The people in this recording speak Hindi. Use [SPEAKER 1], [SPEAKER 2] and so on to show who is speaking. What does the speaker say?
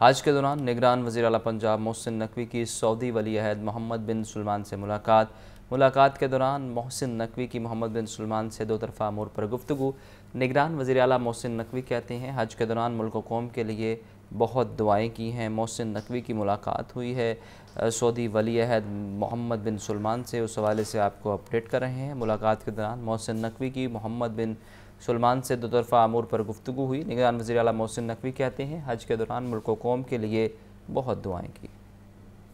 [SPEAKER 1] हज के दौरान निगरान वजी अला पंजाब मोहसिन नकवी की सऊदी वली अहद मोहम्मद बिन सलमान से मुलाकात। मुलाकात के दौरान मोहसिन नकवी की मोहम्मद बिन सलमान से दो तरफ़ा अमूर पर गुफ्तु निगरान वजी अला मोहसिन नकवी कहते हैं, हज के दौरान मुल्क कौम के लिए बहुत दुआएँ की हैं। मोहसिन नकवी की मुलाकात हुई है। सऊदी वली अहद मोहम्मद बिन सलमान से उस हवाले से आपको अपडेट कर रहे हैं। मुलाकात के दौरान मोहसिन नकवी की मोहम्मद बिन सलमान से दो तरफ़ा अमूर पर गुफ्तु हुई। निगरान वजी अला मोहसिन नकवी कहते हैं, हज के दौरान मुल्क कौम के लिए बहुत दुआएँ की।